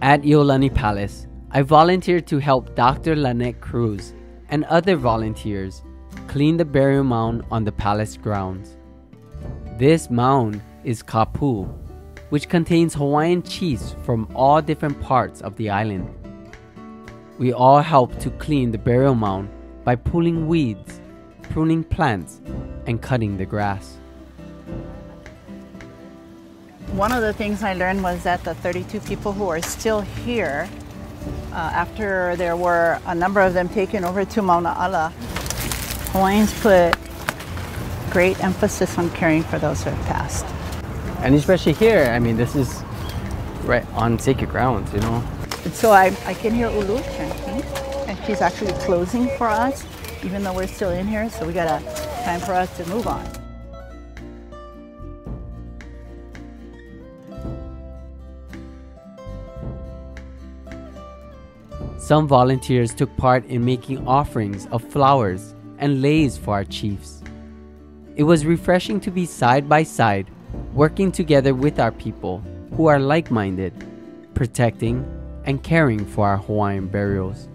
At Iolani Palace, I volunteered to help Dr. Lanette Cruz and other volunteers clean the burial mound on the palace grounds. This mound is Kapu, which contains Hawaiian chiefs from all different parts of the island. We all helped to clean the burial mound by pulling weeds, pruning plants, and cutting the grass. One of the things I learned was that the 32 people who are still here, uh, after there were a number of them taken over to Mauna Ala, Hawaiians put great emphasis on caring for those who have passed. And especially here, I mean, this is right on sacred grounds, you know. So I, I can hear Ulu chanting, and she's actually closing for us, even though we're still in here, so we got a time for us to move on. Some volunteers took part in making offerings of flowers and leis for our chiefs. It was refreshing to be side by side, working together with our people who are like minded, protecting and caring for our Hawaiian burials.